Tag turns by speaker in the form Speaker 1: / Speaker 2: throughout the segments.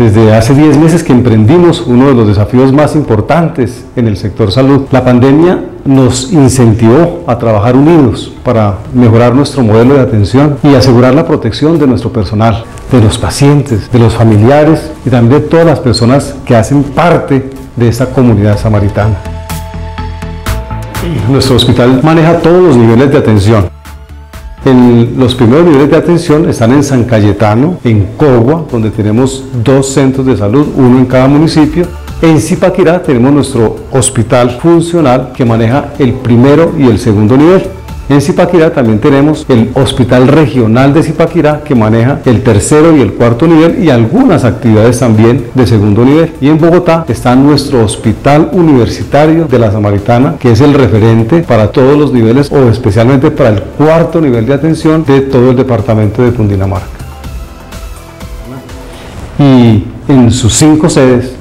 Speaker 1: Desde hace 10 meses que emprendimos uno de los desafíos más importantes en el sector salud, la pandemia nos incentivó a trabajar unidos para mejorar nuestro modelo de atención y asegurar la protección de nuestro personal, de los pacientes, de los familiares y también de todas las personas que hacen parte de esta comunidad samaritana. Nuestro hospital maneja todos los niveles de atención. Los primeros niveles de atención están en San Cayetano, en Cogua, donde tenemos dos centros de salud, uno en cada municipio. En Zipaquirá tenemos nuestro hospital funcional que maneja el primero y el segundo nivel. En Zipaquirá también tenemos el Hospital Regional de Zipaquirá que maneja el tercero y el cuarto nivel y algunas actividades también de segundo nivel. Y en Bogotá está nuestro Hospital Universitario de la Samaritana que es el referente para todos los niveles o especialmente para el cuarto nivel de atención de todo el departamento de Cundinamarca. Y en sus cinco sedes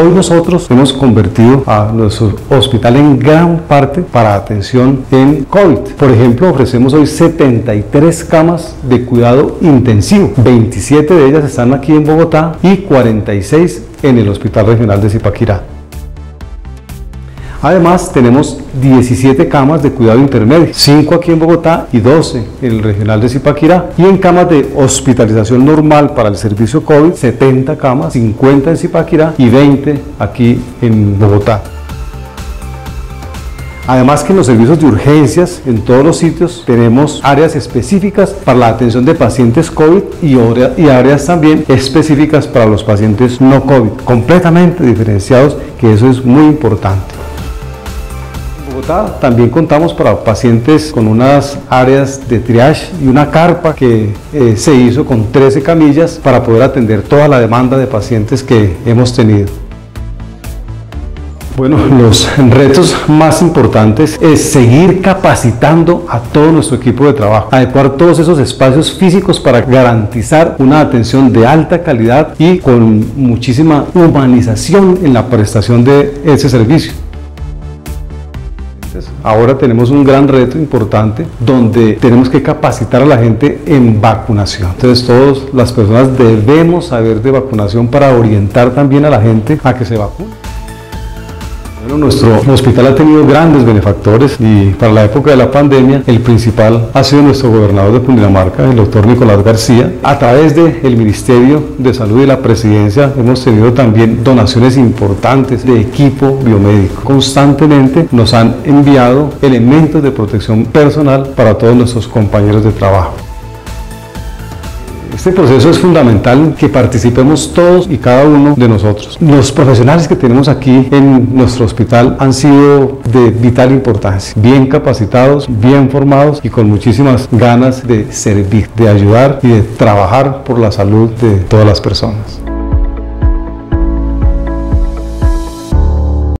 Speaker 1: Hoy nosotros hemos convertido a nuestro hospital en gran parte para atención en COVID. Por ejemplo, ofrecemos hoy 73 camas de cuidado intensivo. 27 de ellas están aquí en Bogotá y 46 en el Hospital Regional de Zipaquirá. Además, tenemos 17 camas de cuidado intermedio, 5 aquí en Bogotá y 12 en el regional de Zipaquirá. Y en camas de hospitalización normal para el servicio COVID, 70 camas, 50 en Zipaquirá y 20 aquí en Bogotá. Además que en los servicios de urgencias, en todos los sitios, tenemos áreas específicas para la atención de pacientes COVID y, y áreas también específicas para los pacientes no COVID, completamente diferenciados, que eso es muy importante también contamos para pacientes con unas áreas de triage y una carpa que eh, se hizo con 13 camillas para poder atender toda la demanda de pacientes que hemos tenido. Bueno, los retos más importantes es seguir capacitando a todo nuestro equipo de trabajo, adecuar todos esos espacios físicos para garantizar una atención de alta calidad y con muchísima humanización en la prestación de ese servicio. Ahora tenemos un gran reto importante donde tenemos que capacitar a la gente en vacunación. Entonces todas las personas debemos saber de vacunación para orientar también a la gente a que se vacune nuestro hospital ha tenido grandes benefactores y para la época de la pandemia el principal ha sido nuestro gobernador de Cundinamarca, el doctor Nicolás García. A través del Ministerio de Salud y la Presidencia hemos tenido también donaciones importantes de equipo biomédico. Constantemente nos han enviado elementos de protección personal para todos nuestros compañeros de trabajo. Este proceso es fundamental que participemos todos y cada uno de nosotros. Los profesionales que tenemos aquí en nuestro hospital han sido de vital importancia, bien capacitados, bien formados y con muchísimas ganas de servir, de ayudar y de trabajar por la salud de todas las personas.